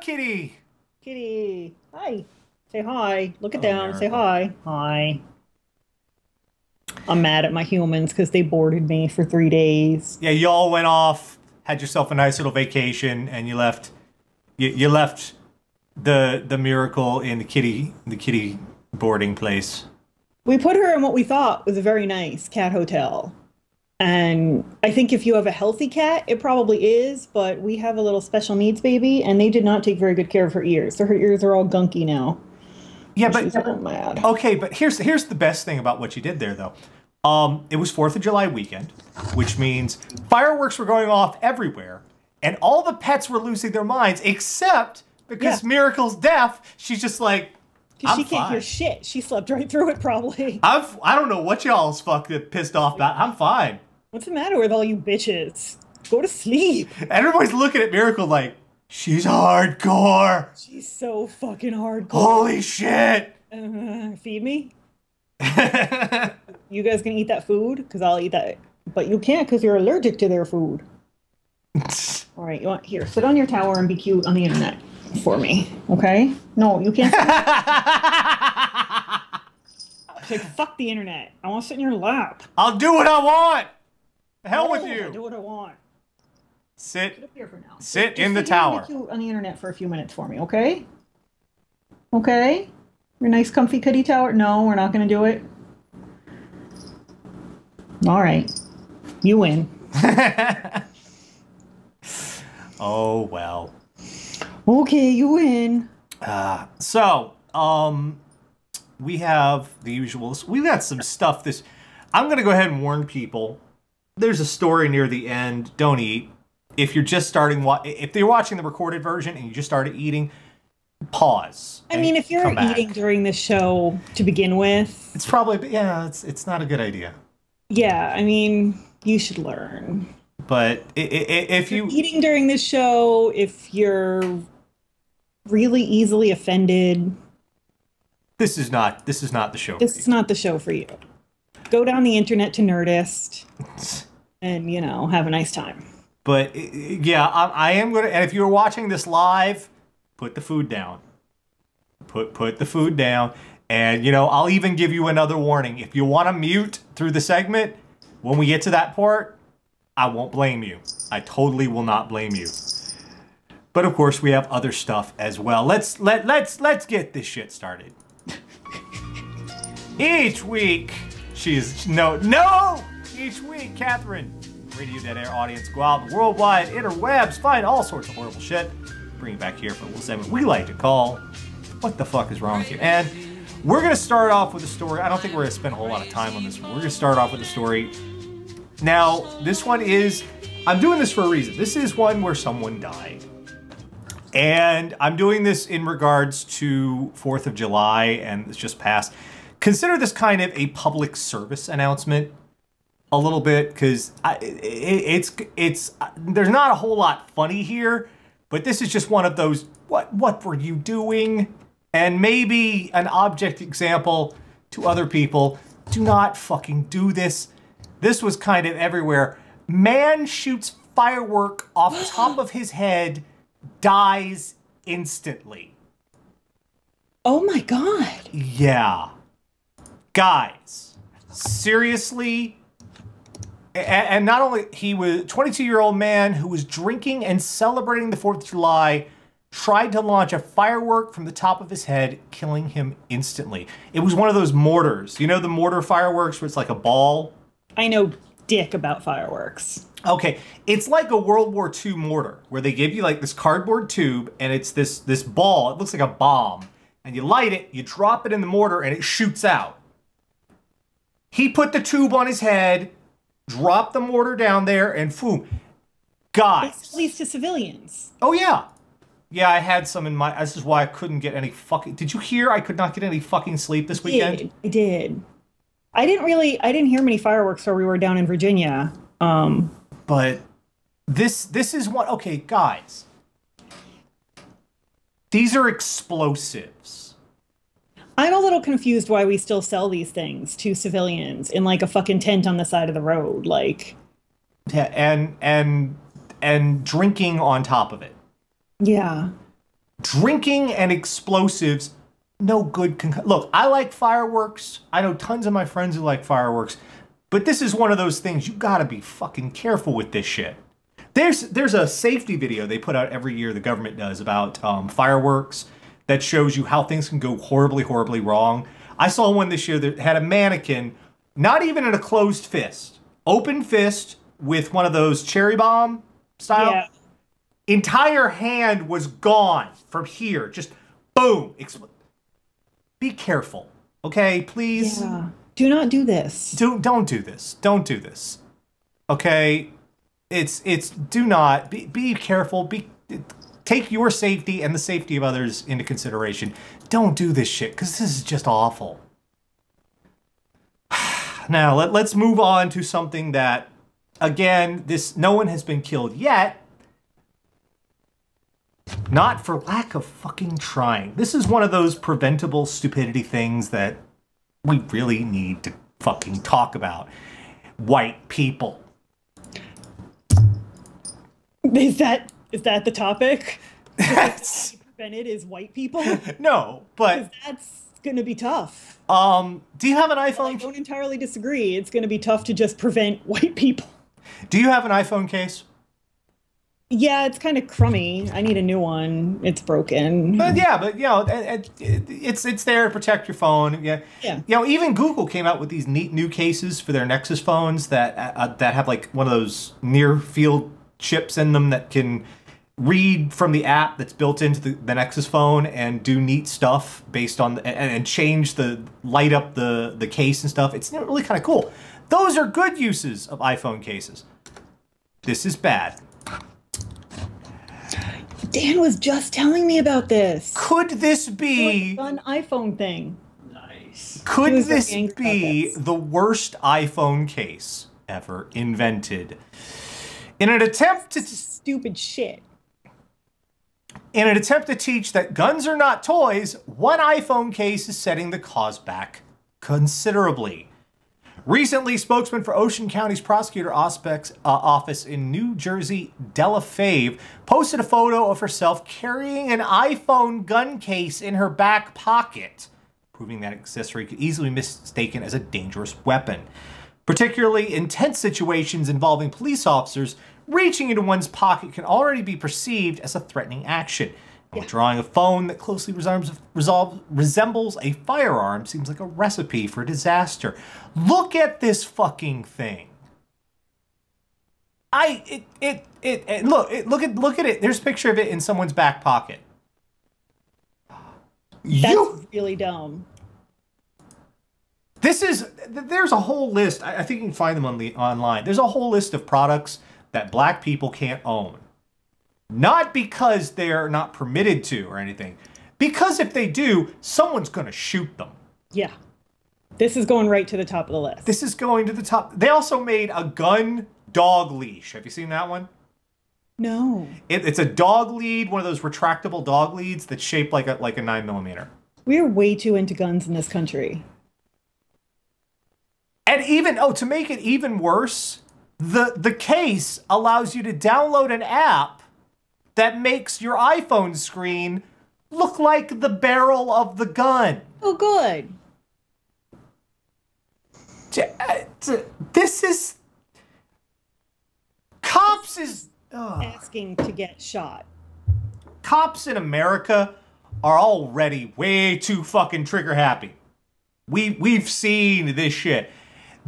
kitty. Kitty. Hi. Say hi. Look it Oh, down. Say hi. Hi. I'm mad at my humans because they boarded me for three days. Yeah, you all went off, had yourself a nice little vacation, and you left. You, you left the the miracle in the kitty the kitty boarding place. We put her in what we thought was a very nice cat hotel. And I think if you have a healthy cat, it probably is, but we have a little special needs baby, and they did not take very good care of her ears. So her ears are all gunky now. Yeah, but okay, but here's here's the best thing about what you did there, though. Um, it was Fourth of July weekend, which means fireworks were going off everywhere, and all the pets were losing their minds, except because Yeah. Miracle's deaf. She's just like, Because she can't hear shit. She slept right through it, probably. F- I don't know what y'all's fucking pissed off about. I'm fine. What's the matter with all you bitches? Go to sleep. Everybody's looking at Miracle like, she's hardcore. She's so fucking hardcore. Holy shit. Uh, feed me. You guys gonna eat that food? Because I'll eat that. But you can't because you're allergic to their food. All right, you want here? Sit on your tower and be cute on the internet for me, okay? No, you can't. Say fuck the internet. I want to sit in your lap. I'll do what I want. The hell with you! I do what I want. Sit. Sit up here for now. Sit Just in the and be tower. on the internet for a few minutes for me, okay? Okay. Your nice comfy kitty tower. No, we're not gonna do it. All right, you win. Oh, well. Okay, you win. So, um, we have the usual. We've got some stuff. This, I'm going to go ahead and warn people. There's a story near the end. Don't eat. If you're just starting, if you're watching the recorded version and you just started eating, pause. I mean, if you're eating during the show to begin with, it's probably yeah. It's it's not a good idea. yeah, I mean, you should learn. But if you Eating during the show, if you're really easily offended, this is not this is not the show. for this is not the show for you. Go down the internet to Nerdist and, you know, have a nice time. But yeah, I, I am gonna. And if you're watching this live, put the food down. Put put the food down. And you know, I'll even give you another warning. If you want to mute through the segment, when we get to that part, I won't blame you. I totally will not blame you. But of course, we have other stuff as well. Let's let let's let's get this shit started. Each week, she's no no. Each week, Catherine, Radio Dead Air audience go out worldwide interwebs, find all sorts of horrible shit, bring it back here for a little segment we like to call "What the fuck is wrong with you?" And we're gonna start off with a story. I don't think we're gonna spend a whole lot of time on this one. We're gonna start off with a story. Now, this one is. I'm doing this for a reason. This is one where someone died. And I'm doing this in regards to 4th of July and it's just passed. Consider this kind of a public service announcement a little bit because it, it's it's there's not a whole lot funny here, but this is just one of those what what were you doing? And maybe an object example to other people. Do not fucking do this. This was kind of everywhere. Man shoots firework off top of his head, dies instantly. Oh my god. Yeah. Guys, seriously? And not only he was 22 year old man who was drinking and celebrating the 4th of July tried to launch a firework from the top of his head, killing him instantly. It was one of those mortars. You know the mortar fireworks where it's like a ball? I know dick about fireworks. Okay, it's like a World War II mortar where they give you like this cardboard tube and it's this this ball. It looks like a bomb, and you light it, you drop it in the mortar, and it shoots out. He put the tube on his head, dropped the mortar down there, and boom, guys. At least to civilians. Oh yeah, yeah. I had some in my. This is why I couldn't get any fucking. Did you hear? I could not get any fucking sleep this weekend. Did. I did. I didn't really I didn't hear many fireworks where we were down in Virginia. Um but this this is what okay guys these are explosives I'm a little confused why we still sell these things to civilians in like a fucking tent on the side of the road. Like, Yeah, and and and drinking on top of it yeah. drinking and explosives, no good. Con- Look, I like fireworks. I know tons of my friends who like fireworks, but this is one of those things you gotta be fucking careful with this shit. There's there's a safety video they put out every year. The government does about um, fireworks that shows you how things can go horribly, horribly wrong. I saw one this year that had a mannequin, not even in a closed fist, open fist with one of those cherry bomb style. Yeah. Entire hand was gone from here. Just boom. Be careful, okay? Please Yeah. Do not do this. do don't do this. Don't do this. Okay? It's it's do not be be careful. Be take your safety and the safety of others into consideration. Don't do this shit cuz this is just awful. now, let, let's move on to something that again, this no one has been killed yet. Not for lack of fucking trying. This is one of those preventable stupidity things that we really need to fucking talk about. White people. Is that is that the topic? That's, Bennett is white people. no, but that's gonna be tough. um, do you have an iPhone? I don't entirely disagree. It's gonna be tough to just prevent white people. Do you have an iPhone case? Yeah, it's kind of crummy. I need a new one. It's broken. But yeah, but you know, it, it, it's it's there to protect your phone. Yeah, Yeah. You know, even Google came out with these neat new cases for their Nexus phones that uh, that have like one of those near field chips in them that can read from the app that's built into the, the Nexus phone and do neat stuff based on the, and, and change the light up the the case and stuff. It's really kind of cool. Those are good uses of iPhone cases. This is bad. Dan was just telling me about this. Could this be? Fun iPhone thing. Nice. Could He was very this be this. the worst iPhone case ever invented? In an attempt to Stupid shit. in an attempt to teach that guns are not toys, one iPhone case is setting the cause back considerably. Recently, spokesman for Ocean County's prosecutor uh, office in New Jersey, Della Fave, posted a photo of herself carrying an iPhone gun case in her back pocket, proving that accessory could easily be mistaken as a dangerous weapon. Particularly intense situations involving police officers, reaching into one's pocket can already be perceived as a threatening action. And Withdrawing a phone that closely resembles, resolve, resembles a firearm seems like a recipe for disaster. Look at this fucking thing. I it it it, it look it, look at look at it. There's a picture of it in someone's back pocket. That's You really dumb. This is there's a whole list. I, think you can find them on the online. There's a whole list of products that black people can't own. Not because they're not permitted to or anything. Because if they do, someone's going to shoot them. Yeah. This is going right to the top of the list. This is going to the top. They also made a gun dog leash. Have you seen that one? no. It, it's a dog lead, one of those retractable dog leads that's shaped like a like a nine millimeter. We're way too into guns in this country. And even oh, to make it even worse, the the case allows you to download an app that makes your iPhone screen look like the barrel of the gun. Oh, good. Uh, This is cops is ugh. Asking to get shot. cops in America are already way too fucking trigger happy. We we've seen this shit.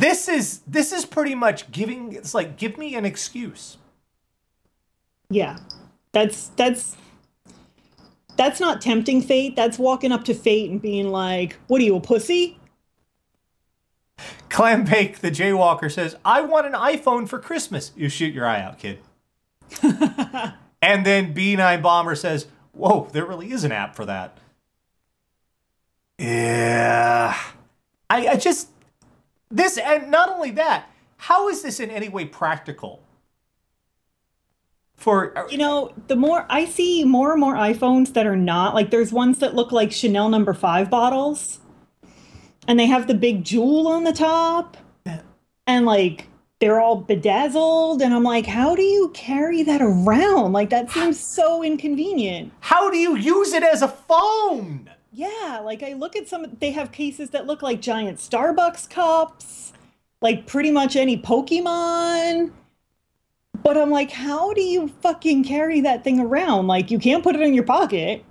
This is this is pretty much giving it's like give me an excuse. Yeah. That's that's that's not tempting fate. That's walking up to fate and being like, "What are you, a pussy?" Clam Bake, the jaywalker, says, I want an iPhone for Christmas. You shoot your eye out, kid. and then B9 Bomber says, Whoa, there really is an app for that. Yeah. I, I just, this, and not only that, how is this in any way practical? For, uh, You know, the more I see more and more iPhones that are not like there's ones that look like Chanel number 5 bottles and they have the big jewel on the top and like they're all bedazzled and I'm like, how do you carry that around? Like that seems so inconvenient. How do you use it as a phone? Yeah, like I look at some they have cases that look like giant Starbucks cups, like pretty much any Pokemon. But I'm like, how do you fucking carry that thing around? Like you can't put it in your pocket.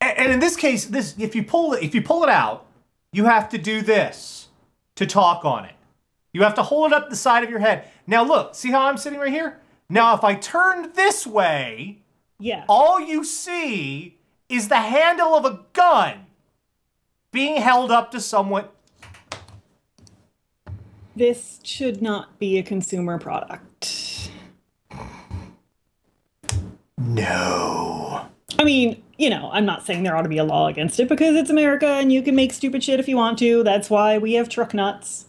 And, and in this case, this if you pull it if you pull it out, you have to do this to talk on it. You have to hold it up the side of your head. Now look, see how I'm sitting right here? Now if I turn this way, Yeah. all you see is the handle of a gun being held up to someone. This should not be a consumer product. No. I mean, you know, I'm not saying there ought to be a law against it because it's America and you can make stupid shit if you want to. That's why we have truck nuts.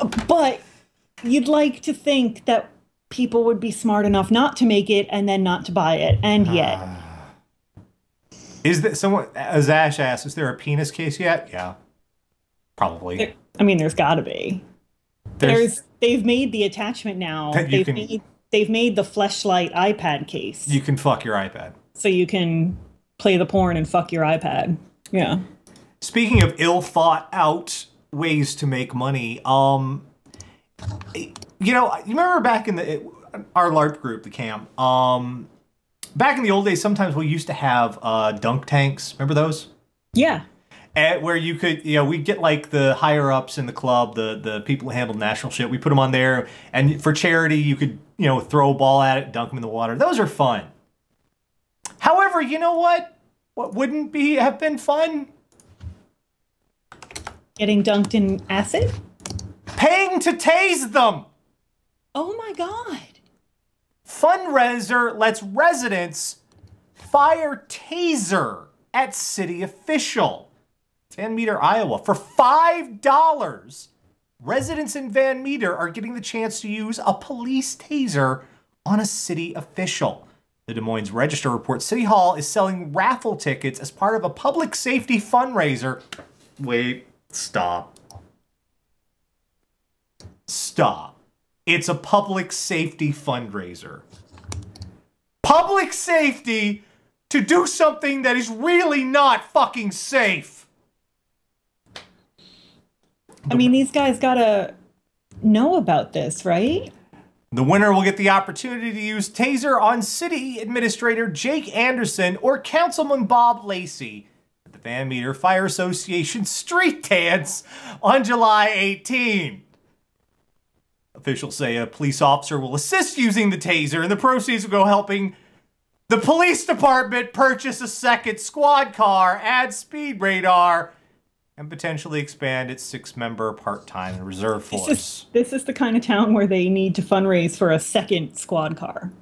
Uh, but you'd like to think that people would be smart enough not to make it and then not to buy it. And yet, Is that someone, as Ash asked, is there a penis case yet? Yeah. Probably. there- I mean, there's got to be. There's, they've made the attachment now. That you They've can- made, they've made the fleshlight iPad case you can fuck your iPad. so you can play the porn and fuck your iPad. Yeah. Speaking of ill thought out ways to make money, um, you know, you remember back in the our LARP group, the camp, um, back in the old days, sometimes we used to have uh, dunk tanks. Remember those? Yeah. At, where you could, you know, we'd get like the higher ups in the club, the the people who handled national shit. We put them on there, and for charity, you could, you know, throw a ball at it, dunk them in the water. Those are fun. However, you know what? What wouldn't be have been fun? Getting dunked in acid? Paying to tase them. Oh my god. Fundraiser lets residents fire taser at city official. Van Meter, Iowa. For $5, residents in Van Meter are getting the chance to use a police taser on a city official. The Des Moines Register reports City Hall is selling raffle tickets as part of a public safety fundraiser. Wait, stop. Stop. It's a public safety fundraiser. Public safety to do something that is really not fucking safe. I mean, these guys gotta know about this, right? The winner will get the opportunity to use taser on City Administrator Jake Anderson or Councilman Bob Lacey at the Van Meter Fire Association Street Dance on July 18. Officials say a police officer will assist using the taser, and the proceeds will go helping the police department purchase a second squad car, add speed radar, and potentially expand its six-member part-time reserve force. This is, this is the kind of town where they need to fundraise for a second squad car.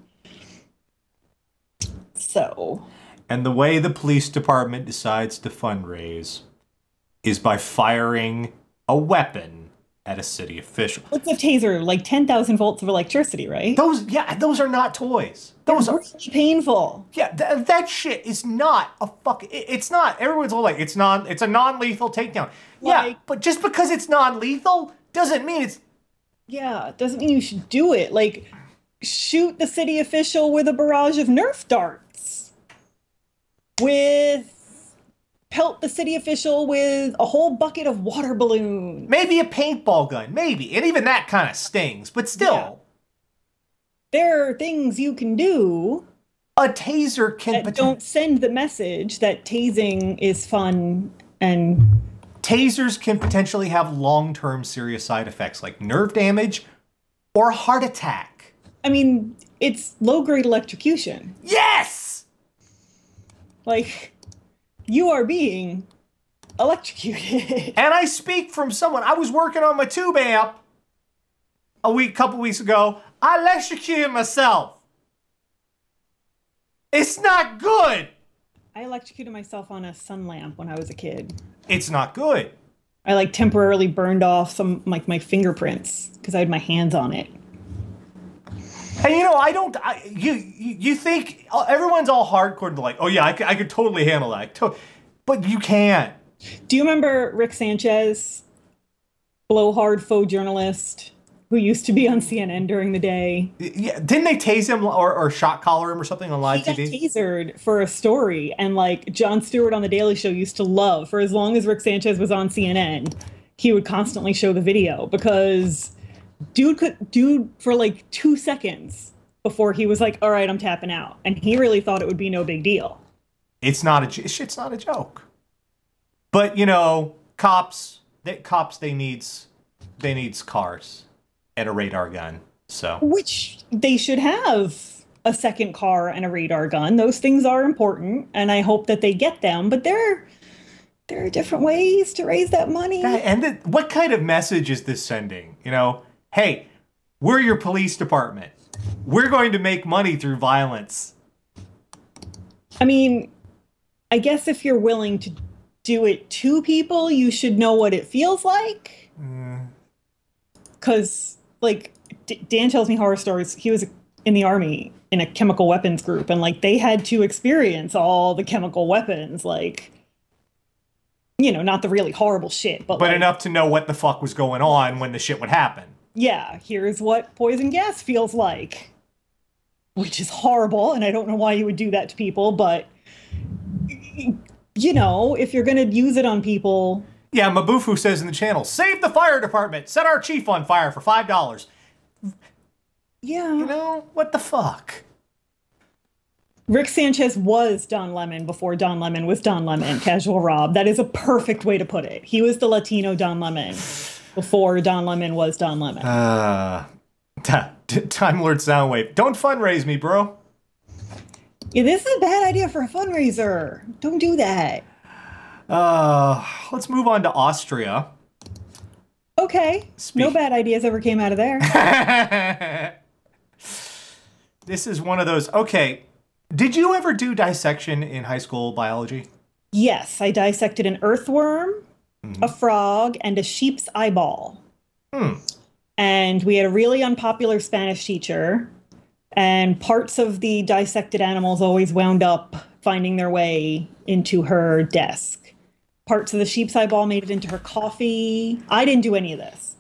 So, And the way the police department decides to fundraise is by firing a weapon at a city official. what's a taser? Like 10,000 volts of electricity, right? Those, yeah, those are not toys. Those are, really painful. yeah, th- that shit is not a fuck. It, it's not. Everyone's all like, it's non, it's a non-lethal takedown. yeah, but just because it's non-lethal doesn't mean it's. Yeah, doesn't mean you should do it. Like, shoot the city official with a barrage of Nerf darts. With pelt the city official with a whole bucket of water balloons. Maybe a paintball gun, maybe, and even that kind of stings. But still, Yeah. There are things you can do a taser can that don't send the message that tasing is fun and tasers can potentially have long-term serious side effects like nerve damage or heart attack. I mean, it's low grade electrocution. Yes! Like, you are being electrocuted. And I speak from someone. I was working on my tube amp a week, couple weeks ago. I electrocuted myself. It's not good. I electrocuted myself on a sun lamp when I was a kid. It's not good. I like temporarily burned off some like my fingerprints because I had my hands on it. And you know, I don't. I, you you think uh, everyone's all hardcore and like, oh yeah, I could, I could totally handle that. To- but you can't. Do you remember Rick Sanchez? blowhard faux journalist who used to be on CNN during the day. Yeah, didn't they tase him or, or shot collar him or something on live he got TV? tasered for a story, and like Jon Stewart on the Daily Show used to love for as long as Rick Sanchez was on CNN, he would constantly show the video because dude could dude for like two seconds before he was like, "All right, I'm tapping out," and he really thought it would be no big deal. It's not a shit's not a joke. But you know, cops, they, cops, they needs they needs cars and a radar gun. So Which they should have a second car and a radar gun. Those things are important, and I hope that they get them. But there, there are different ways to raise that money. and the, what kind of message is this sending? You know, hey, we're your police department. We're going to make money through violence. I mean, I guess if you're willing to do it to people, you should know what it feels like. Mm. Because, like, D- Dan tells me horror stories. He was in the army in a chemical weapons group, and, like, they had to experience all the chemical weapons. Like, you know, not the really horrible shit, but, But like, enough to know what the fuck was going on when the shit would happen. Yeah, here's what poison gas feels like, which is horrible, and I don't know why you would do that to people, but you know, if you're gonna use it on people, Yeah, Mabufu says in the channel, save the fire department, set our chief on fire for five dollars. yeah. You know, what the fuck? Rick Sanchez was Don Lemon before Don Lemon was Don Lemon, Casual Rob. That is a perfect way to put it. He was the Latino Don Lemon before Don Lemon was Don Lemon. Uh, Time Lord Soundwave. Don't fundraise me, bro. yeah, this is a bad idea for a fundraiser. Don't do that. Uh, let's move on to Austria. Okay. Speak- No bad ideas ever came out of there. this is one of those. Okay, did you ever do dissection in high school biology? Yes, I dissected an earthworm, Mm-hmm. a frog, and a sheep's eyeball. Hmm. And we had a really unpopular Spanish teacher, and parts of the dissected animals always wound up finding their way into her desk. Parts of the sheep's eyeball made it into her coffee. I didn't do any of this.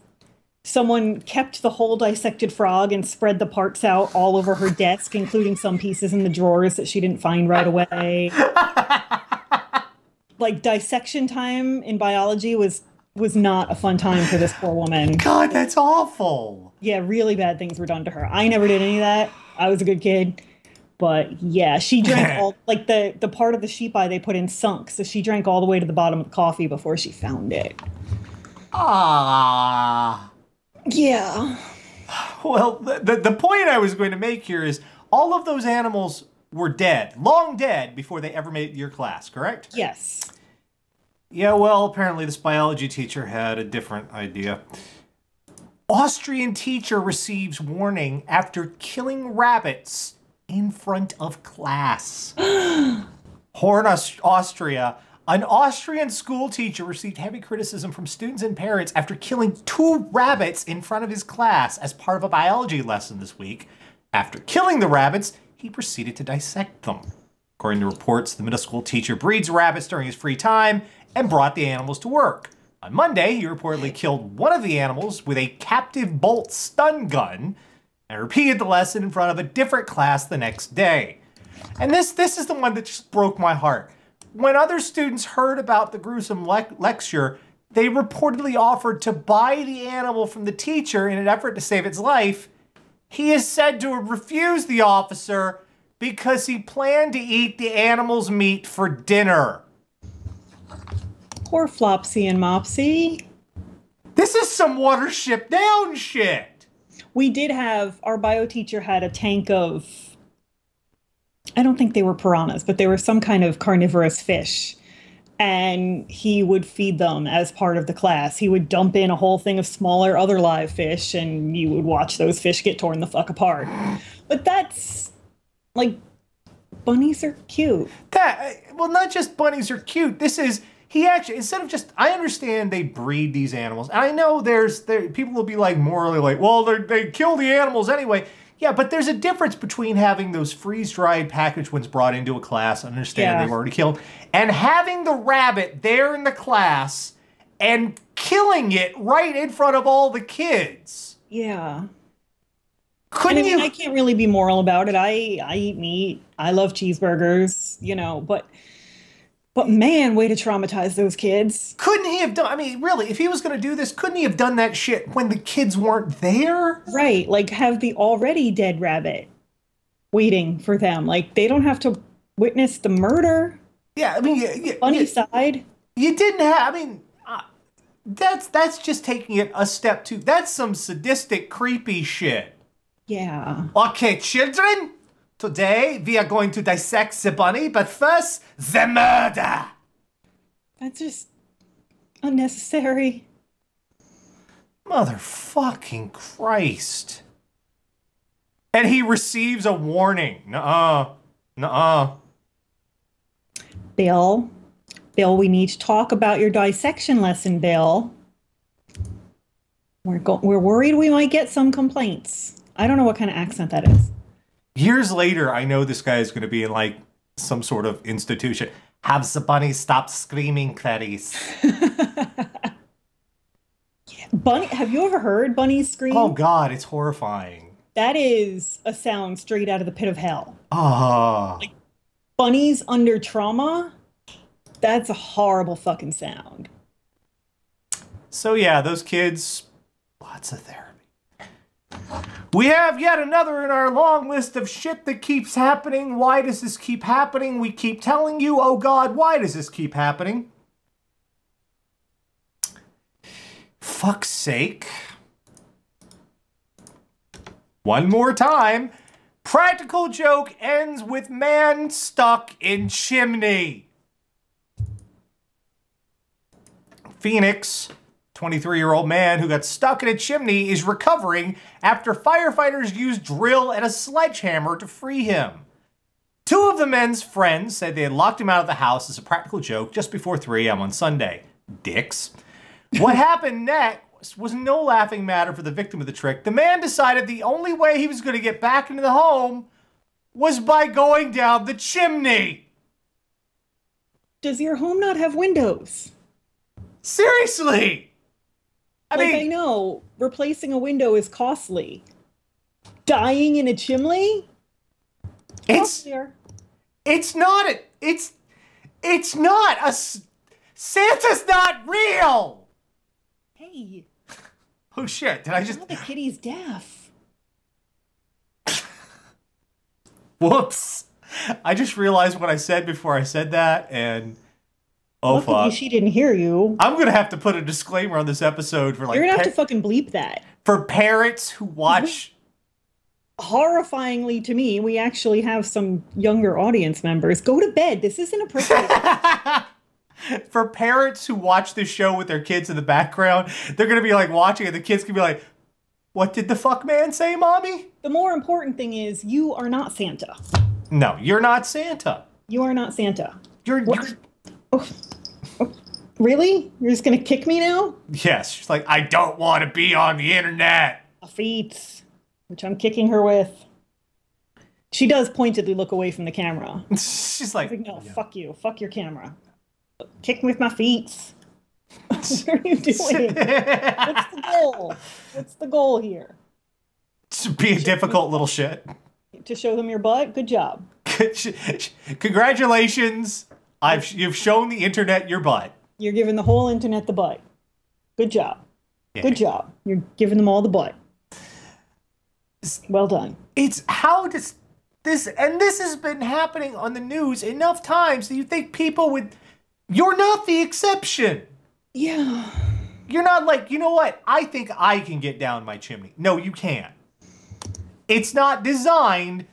Someone kept the whole dissected frog and spread the parts out all over her desk, including some pieces in the drawers that she didn't find right away like dissection time in biology was was not a fun time for this poor woman. God, that's awful. Yeah, really bad things were done to her. I never did any of that. I was a good kid. But yeah, she drank all like the the part of the sheep eye they put in sunk, so she drank all the way to the bottom of the coffee before she found it. Ah. Yeah. Well, the, the, the point I was going to make here is all of those animals were dead, long dead, before they ever made your class, correct? Yes. Yeah, well, apparently this biology teacher had a different idea. Austrian teacher receives warning after killing rabbits in front of class. Horn, Aus- Austria. An Austrian school teacher received heavy criticism from students and parents after killing two rabbits in front of his class as part of a biology lesson this week. After killing the rabbits, he proceeded to dissect them. According to reports, the middle school teacher breeds rabbits during his free time and brought the animals to work. On Monday, he reportedly killed one of the animals with a captive bolt stun gun and repeated the lesson in front of a different class the next day. And this this is the one that just broke my heart. When other students heard about the gruesome lec- lecture, they reportedly offered to buy the animal from the teacher in an effort to save its life. He is said to have refused the officer because he planned to eat the animal's meat for dinner. Poor Flopsy and Mopsy. This is some watership down shit. we did have our bio teacher had a tank of i don't think they were piranhas but they were some kind of carnivorous fish and he would feed them as part of the class he would dump in a whole thing of smaller other live fish and you would watch those fish get torn the fuck apart but that's like bunnies are cute That uh, well, not just bunnies are cute. This is he actually instead of just I understand they breed these animals. And I know there's there people will be like morally like, well, they they kill the animals anyway. Yeah, but there's a difference between having those freeze dried packaged ones brought into a class, understand Yeah. they were already killed, and having the rabbit there in the class and killing it right in front of all the kids. Yeah. Couldn't I mean, you? I can't really be moral about it. I I eat meat. I love cheeseburgers, you know, but but man, way to traumatize those kids. couldn't he have done? I mean, really, if he was going to do this, couldn't he have done that shit when the kids weren't there? Right, like have the already dead rabbit waiting for them. Like they don't have to witness the murder. Yeah, I mean, you, you, Funny you, side. you didn't have. I mean, uh, that's that's just taking it a step too. That's some sadistic, creepy shit. Yeah. Okay, children, today we are going to dissect the bunny, but first, the murder. That's just unnecessary. Motherfucking Christ. And he receives a warning. Nuh-uh. Nuh-uh. Bill, Bill, we need to talk about your dissection lesson, Bill. We're go- we're worried we might get some complaints. I don't know what kind of accent that is. Years later, I know this guy is going to be in like some sort of institution. Have the bunny stop screaming, Clarice. Bunny, have you ever heard bunnies scream? Oh God, it's horrifying. That is a sound straight out of the pit of hell. Ah, Bunnies under trauma. That's a horrible fucking sound. so yeah, those kids, lots of therapy. We have yet another in our long list of shit that keeps happening. Why does this keep happening? We keep telling you, oh God, why does this keep happening? Fuck's sake. One more time. Practical joke ends with man stuck in chimney. Phoenix, 23 year old man who got stuck in a chimney, is recovering after firefighters used drill and a sledgehammer to free him. Two of the men's friends said they had locked him out of the house as a practical joke just before 3 a.m. on Sunday. Dicks. What happened next was no laughing matter for the victim of the trick. The man decided the only way he was going to get back into the home was by going down the chimney. Does your home not have windows? Seriously. I like I know replacing a window is costly. Dying in a chimney? it's Costlier. it's not a it's it's not a Santa's not real. Hey, Oh shit! Did I just now the kitty's deaf. whoops? I just realized what I said before I said that, and oh Luckily, fuck! she didn't hear you. I'm gonna have to put a disclaimer on this episode for like You're gonna have to fucking bleep that. for parents who watch. Horrifyingly to me, we actually have some younger audience members. Go to bed. This isn't appropriate. for parents who watch this show with their kids in the background, they're gonna be like watching it. The kids can be like, "What did the fuck man say, mommy?" the more important thing is you are not Santa. No, you're not Santa. You are not Santa. You're, you're Oh, oh, really? You're just gonna kick me now? yes. She's like, I don't want to be on the internet. A feet, which I'm kicking her with. She does pointedly look away from the camera. She's like, Like, no, fuck you. Fuck your camera. Kick me with my feet. what are you doing? What's the goal? What's the goal here? to be a difficult little shit. To show them your butt? Good job. Congratulations. I've you've shown the internet your butt. You're giving the whole internet the butt. Good job. Yeah. Good job. You're giving them all the butt. Well done. It's how does this and this has been happening on the news enough times that you think people would you're not the exception. Yeah. You're not like, you know what? I think I can get down my chimney. No, you can't. It's not designed.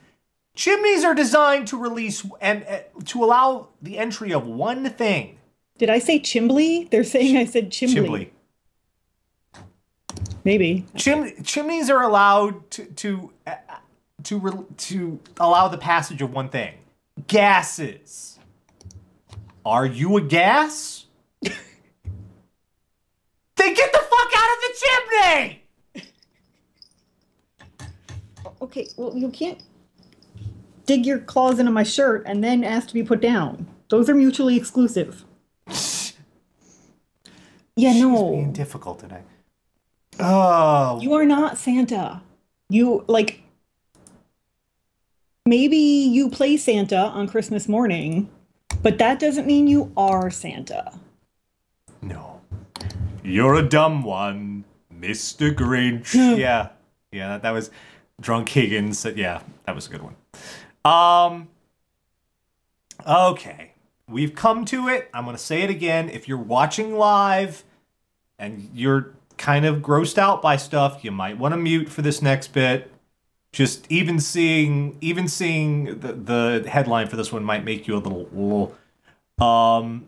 Chimneys are designed to release and uh, to allow the entry of one thing. Did I say Chimbley? They're saying I said Chimbley. Chimney. Maybe. Chim- chimneys are allowed to to uh, to re- to allow the passage of one thing. Gases. Are you a gas? then get the fuck out of the chimney. Okay, well, you can't dig your claws into my shirt and then ask to be put down. Those are mutually exclusive. Yeah, She's no. being difficult today. Oh, You are not Santa. You like maybe you play Santa on Christmas morning, but that doesn't mean you are Santa. no. You're a dumb one, Mr. Grinch. yeah, yeah, that, that was Drunk Higgins. said- Yeah, that was a good one. Um, okay, we've come to it. I'm gonna say it again. If you're watching live and you're kind of grossed out by stuff, you might want to mute for this next bit. Just even seeing, even seeing the, the headline for this one might make you a little, little um.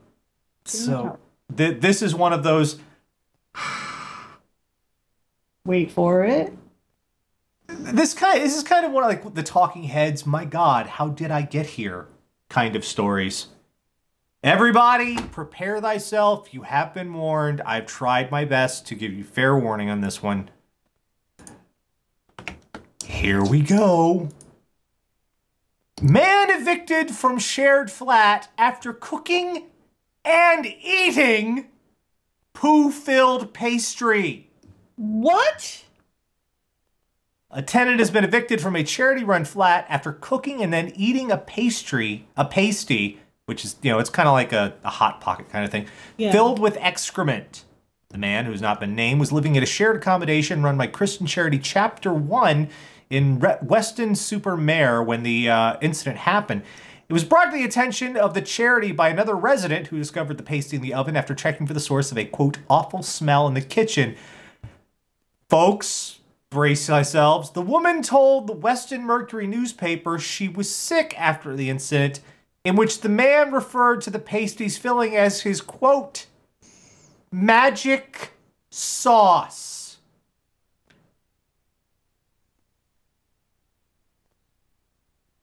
So th- this is one of those. Wait for it. This kind, this is kind of one of like the Talking Heads. My God, how did I get here? Kind of stories. Everybody, prepare thyself. You have been warned. I've tried my best to give you fair warning on this one. Here we go. Man evicted from shared flat after cooking and eating poo filled pastry. What? A tenant has been evicted from a charity run flat after cooking and then eating a pastry, a pasty, which is, you know, it's kind of like a, a hot pocket kind of thing, Yeah. filled with excrement. The man, who has not been named, was living at a shared accommodation run by Christian Charity Chapter 1 in Re- Weston Super Mare when the uh, incident happened. It was brought to the attention of the charity by another resident who discovered the pasty in the oven after checking for the source of a, quote, awful smell in the kitchen. Folks, brace yourselves. The woman told the Weston Mercury newspaper she was sick after the incident, in which the man referred to the pastry's filling as his quote, magic sauce.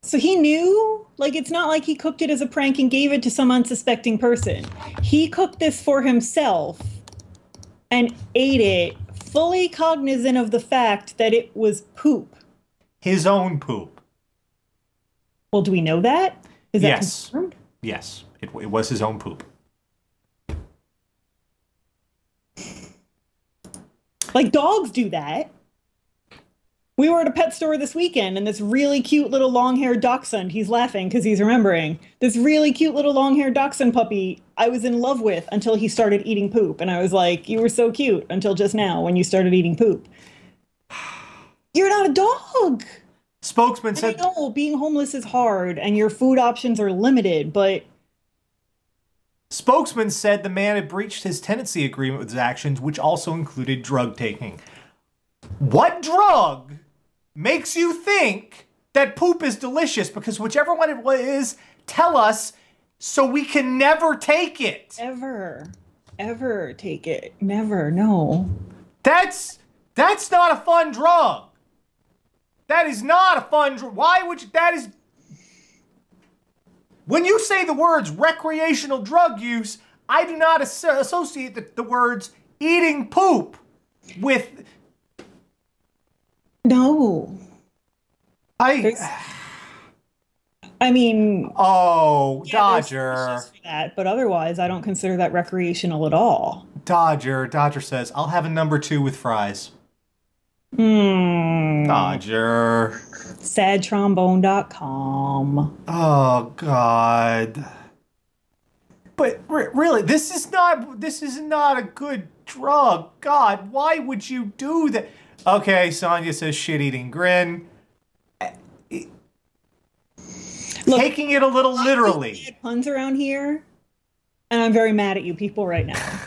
So he knew? Like, it's not like he cooked it as a prank and gave it to some unsuspecting person. He cooked this for himself and ate it, fully cognizant of the fact that it was poop. His own poop. Well, do we know that? Is that Yes. confirmed? Yes, it, it was his own poop. Like, dogs do that. We were at a pet store this weekend, and this really cute little long haired dachshund, he's laughing because he's remembering. This really cute little long haired dachshund puppy I was in love with until he started eating poop. And I was like, You were so cute until just now when you started eating poop. You're not a dog. Spokesman And I said know being homeless is hard and your food options are limited, but Spokesman said the man had breached his tenancy agreement with his actions, which also included drug taking. What drug makes you think that poop is delicious? Because whichever one it is, tell us so we can never take it. ever, ever take it. Never, no. That's that's not a fun drug. That is not a fun. Why would you? That is. When you say the words recreational drug use, I do not as- associate the, the words eating poop with. No. I. There's- I mean, Oh, yeah, there's Dodger. issues for that, but otherwise, I don't consider that recreational at all. Dodger. Dodger says, I'll have a number two with fries. Hmm. Dodger. Sadtrombone.com. Oh God. But re- really, this is not this is not a good drug. God, why would you do that? Okay, Sonya says shit-eating grin. Look, Taking it a little literally. puns around here, and I'm very mad at you people right now.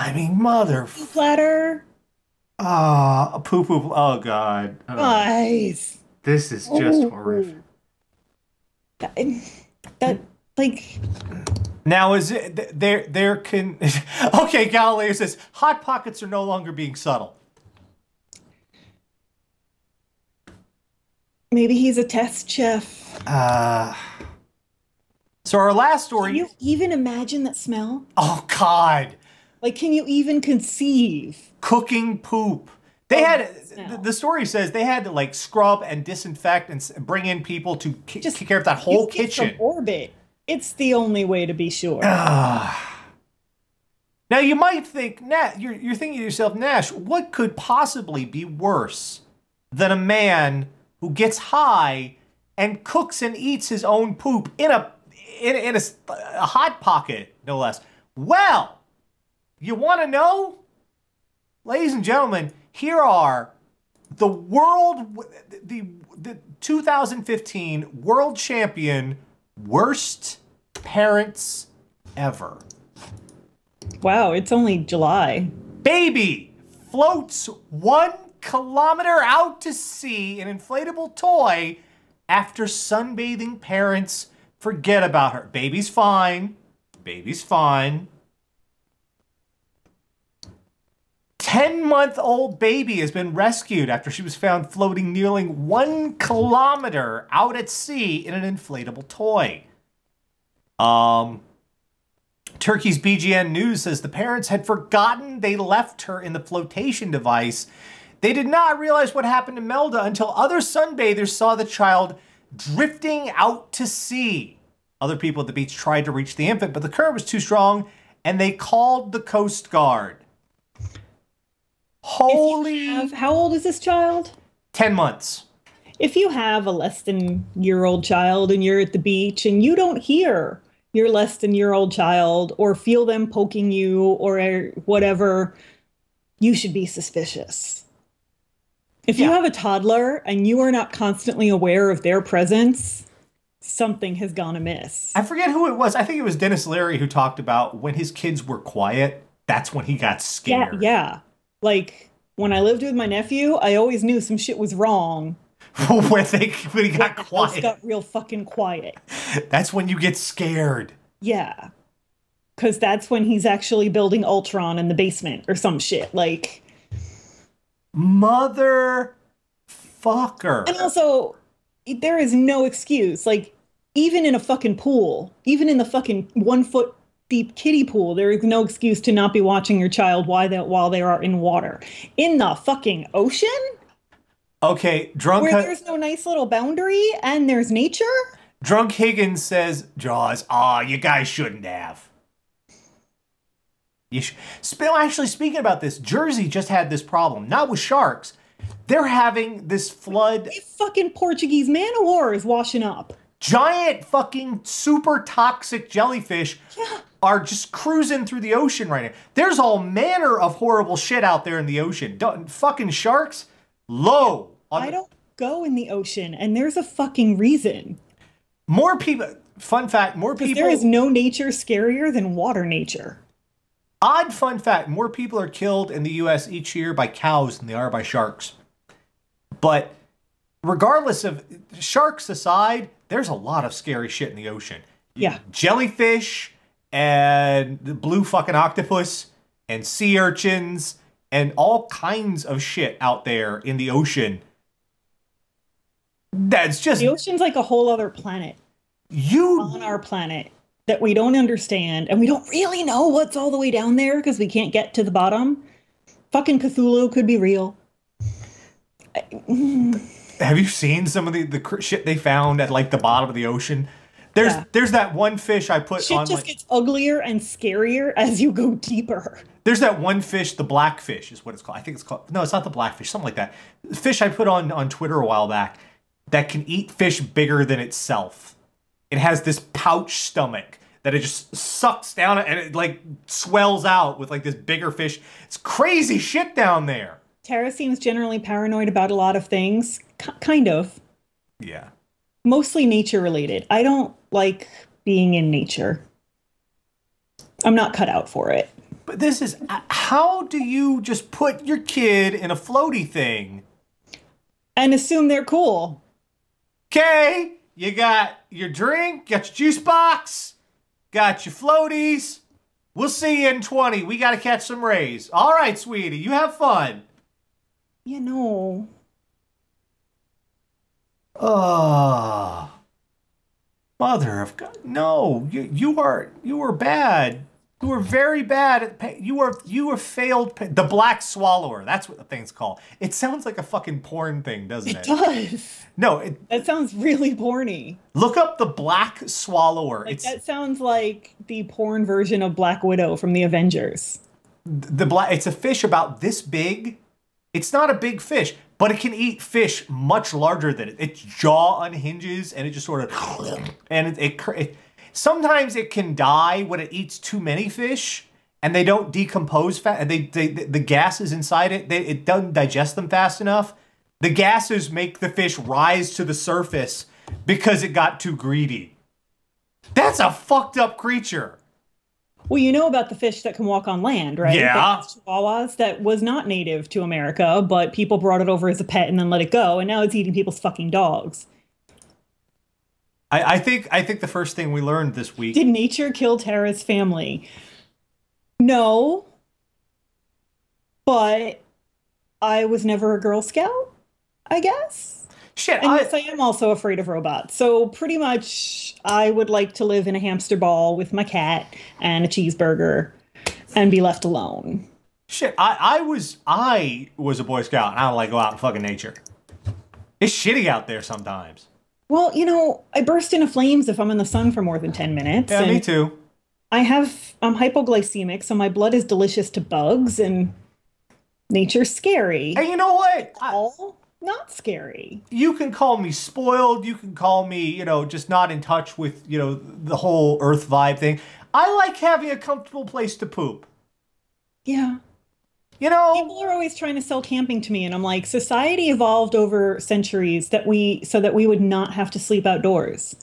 I mean, mother. f- Platter, Ah, poo poo. Oh God. Oh, guys. this is just horrific. That, that like Now is it there? There can. okay, Galileo says hot pockets are no longer being subtle. maybe he's a test chef. Uh. So our last story. Can you even imagine that smell? Oh God. Like, can you even conceive? cooking poop. They Oh, had smell. the, story says they had to like scrub and disinfect and bring in people to ki- Just take care of that whole You get from kitchen. orbit. It's the only way to be sure. Now you might think, Nat, you're, you're thinking to yourself, Nash, what could possibly be worse than a man who gets high and cooks and eats his own poop in a in, in a, a hot pocket, no less? Well, you want to know, ladies and gentlemen? Here are the world the the 2015 world champion worst parents ever. Wow, it's only July. Baby floats one kilometer out to sea an inflatable toy after sunbathing parents forget about her. Baby's fine. Baby's fine. 10 month old baby has been rescued after she was found floating nearly one kilometer out at sea in an inflatable toy. Um, Turkey's BGN News says the parents had forgotten they left her in the flotation device. They did not realize what happened to Melda until other sunbathers saw the child drifting out to sea. Other people at the beach tried to reach the infant, but the current was too strong and they called the Coast Guard. Holy. Have, how old is this child? 10 months. If you have a less than year old child and you're at the beach and you don't hear your less than year old child or feel them poking you or whatever, you should be suspicious. If you have a toddler and you are not constantly aware of their presence, something has gone amiss. I forget who it was. I think it was Denis Leary who talked about when his kids were quiet, that's when he got scared. Yeah, yeah. Like when I lived with my nephew, I always knew some shit was wrong. when they when he got when quiet, got real fucking quiet. That's when you get scared. Yeah, because that's when he's actually building Ultron in the basement or some shit. Like, mother fucker. And also, there is no excuse. Like, even in a fucking pool, even in the fucking one foot deep kiddie pool, there is no excuse to not be watching your child while they, while they are in water. In the fucking ocean? Okay, drunk. Where there's no nice little boundary and there's nature? Drunk Higgins says, Jaws, aw, oh, you guys shouldn't have. You sh- actually, speaking about this, Jersey just had this problem, not with sharks. They're having this flood. A fucking Portuguese man of war is washing up. Giant fucking super toxic jellyfish yeah. are just cruising through the ocean right now. There's all manner of horrible shit out there in the ocean. Don't, fucking sharks, low. I don't go in the ocean, and there's a fucking reason. More people. Fun fact: more people. There is no nature scarier than water nature. Odd fun fact: more people are killed in the U.S. each year by cows than they are by sharks. But regardless of sharks aside, there's a lot of scary shit in the ocean. Yeah. Jellyfish and the blue fucking octopus and sea urchins and all kinds of shit out there in the ocean. That's just the ocean's like a whole other planet. You on our planet that we don't understand and we don't really know what's all the way down there because we can't get to the bottom. Fucking Cthulhu could be real. Mm. Have you seen some of the, the shit they found at like the bottom of the ocean? There's yeah. there's that one fish I put shit on. just gets uglier and scarier as you go deeper. There's that one fish, the blackfish is what it's called. I think it's called. No, it's not the blackfish. Something like that. Fish I put on on Twitter a while back that can eat fish bigger than itself. It has this pouch stomach that it just sucks down and it like swells out with like this bigger fish. It's crazy shit down there. Tara seems generally paranoid about a lot of things. K- kind of. Yeah. Mostly nature related. I don't like being in nature. I'm not cut out for it. But this is uh, how do you just put your kid in a floaty thing and assume they're cool? Okay, you got your drink, got your juice box, got your floaties. We'll see you in 20. We got to catch some rays. All right, sweetie, you have fun. You know. Oh. Mother of God. No, you, you are you are bad. You are very bad at pa- you are you are failed pa- the black swallower. That's what the thing's called. It sounds like a fucking porn thing, doesn't it? It does. No, it, That sounds really porny. look up the black swallower. Like it's that sounds like the porn version of Black Widow from the Avengers. the black. It's a fish about this big. It's not a big fish, but it can eat fish much larger than it. Its jaw unhinges and it just sort of and it, it, it sometimes it can die when it eats too many fish and they don't decompose fast they, they the gases inside it they, it doesn't digest them fast enough the gases make the fish rise to the surface because it got too greedy that's a fucked up creature Well, you know about the fish that can walk on land, right? Yeah. Chihuahuas that was not native to America, but people brought it over as a pet and then let it go, and now it's eating people's fucking dogs. I, I think i think the first thing we learned this week Did nature kill Tara's family? No. But I was never a Girl Scout, I guess. Shit And I, yes, I am also afraid of robots. So pretty much I would like to live in a hamster ball with my cat and a cheeseburger and be left alone. Shit, I, I was I was a Boy Scout and I don't like go out in fucking nature. It's shitty out there sometimes. Well, you know, I burst into flames if I'm in the sun for more than 10 minutes. Yeah, me too. I have I'm hypoglycemic, so my blood is delicious to bugs and nature's scary. Hey, you know what? I- not scary. you can call me spoiled. You can call me, you know, just not in touch with, you know, the whole Earth vibe thing. I like having a comfortable place to poop. Yeah. You know, People are always trying to sell camping to me and I'm like, society evolved over centuries that we so that we would not have to sleep outdoors.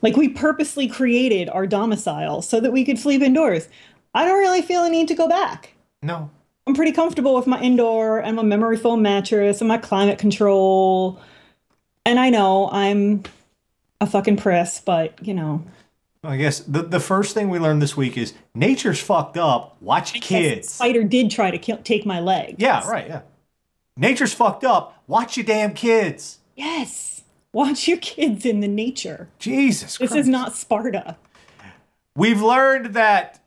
Like we purposely created our domicile so that we could sleep indoors. I don't really feel a need to go back. no. I'm pretty comfortable with my indoor and my memory foam mattress and my climate control. And I know I'm a fucking press, but you know, I guess the, the first thing we learned this week is nature's fucked up. Watch yes, kids. spider did try to kill, take my leg. Yeah, right, yeah. Nature's fucked up. Watch your damn kids. Yes. Watch your kids in the nature. Jesus This Christ. is not Sparta. We've learned that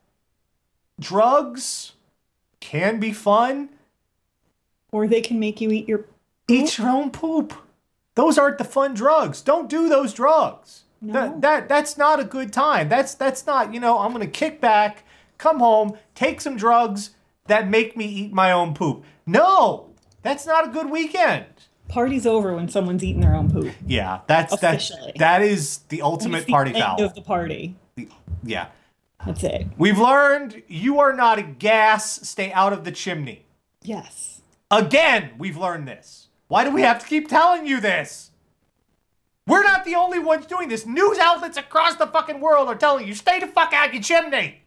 drugs can be fun. Or they can make you eat your Eat your own poop. Those aren't the fun drugs. Don't do those drugs. No. That, that that's not a good time. That's that's not, you know, I'm gonna kick back, come home, take some drugs that make me eat my own poop. No, that's not a good weekend. party's over when someone's eating their own poop. Yeah, that's that's Officially. that is the ultimate the party end foul. of the party. yeah. That's it. We've learned you are not a gas, stay out of the chimney. Yes. Again, we've learned this. Why do we have to keep telling you this? We're not the only ones doing this. News outlets across the fucking world are telling you, stay the fuck out your chimney.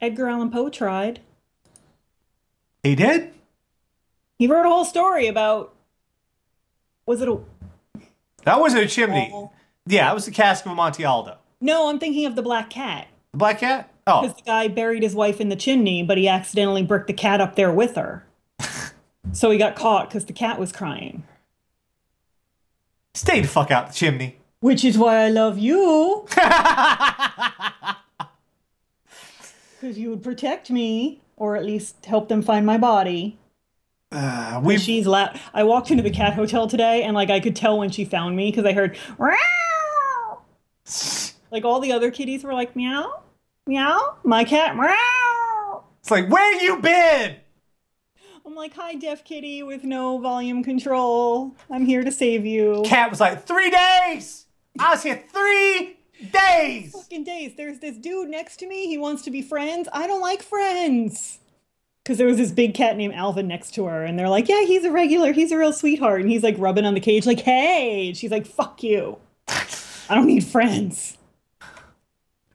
Edgar Allan Poe tried. He did? He wrote a whole story about was it a That wasn't a chimney. Yeah, it was the cask of Amontillado. No, I'm thinking of the black cat. The black cat? Oh, Because the guy buried his wife in the chimney, but he accidentally bricked the cat up there with her. so he got caught because the cat was crying. stay the fuck out the chimney. Which is why I love you. Because you would protect me, or at least help them find my body. Uh, we've, She's loud. I walked into the cat hotel today, and like I could tell when she found me because I heard meow. Like all the other kitties were like meow, meow. My cat meow. it's like, where you been? I'm like, hi, deaf kitty with no volume control. I'm here to save you. Cat was like, three days. I was here three days. Fucking days. There's this dude next to me. He wants to be friends. I don't like friends. Because there was this big cat named Alvin next to her, and they're like, yeah, he's a regular. He's a real sweetheart. And he's like rubbing on the cage, like, hey. And she's like, fuck you. I don't need friends.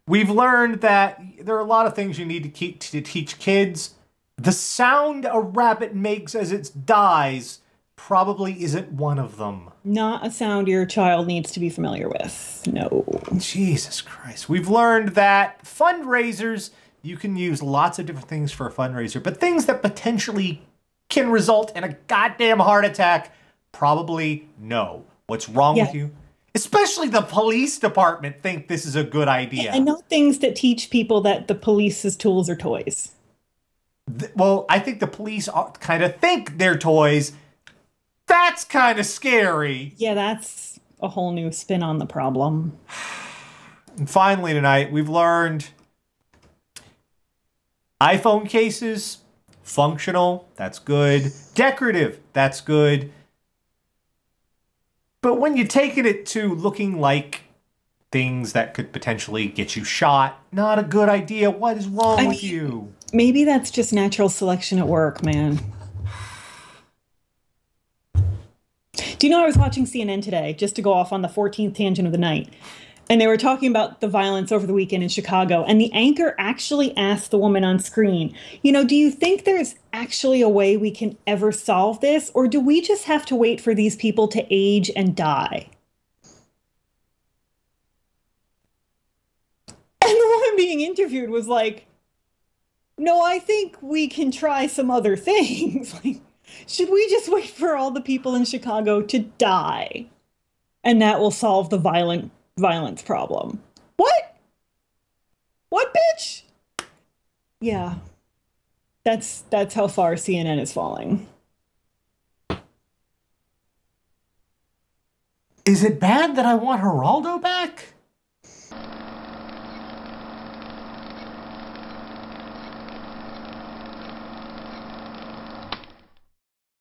We've learned that there are a lot of things you need to keep to teach kids. The sound a rabbit makes as it dies probably isn't one of them. Not a sound your child needs to be familiar with. No. Jesus Christ. We've learned that fundraisers, you can use lots of different things for a fundraiser, but things that potentially can result in a goddamn heart attack, probably no. What's wrong Yeah. with you? Especially the police department think this is a good idea. And not things that teach people that the police's tools are toys. Th- well, I think the police kind of think they're toys. That's kind of scary. Yeah, that's a whole new spin on the problem. And finally, tonight, we've learned iPhone cases, functional, that's good. Decorative, that's good. But when you're taking it to looking like things that could potentially get you shot, not a good idea. What is wrong I with mean- you? Maybe that's just natural selection at work, man. Do you know I was watching CNN today just to go off on the 14th tangent of the night? And they were talking about the violence over the weekend in Chicago. And the anchor actually asked the woman on screen, you know, do you think there's actually a way we can ever solve this? Or do we just have to wait for these people to age and die? And the woman being interviewed was like, no, I think we can try some other things. like, should we just wait for all the people in Chicago to die? And that will solve the violent violence problem. What? What bitch? Yeah. That's that's how far CNN is falling. Is it bad that I want Geraldo back?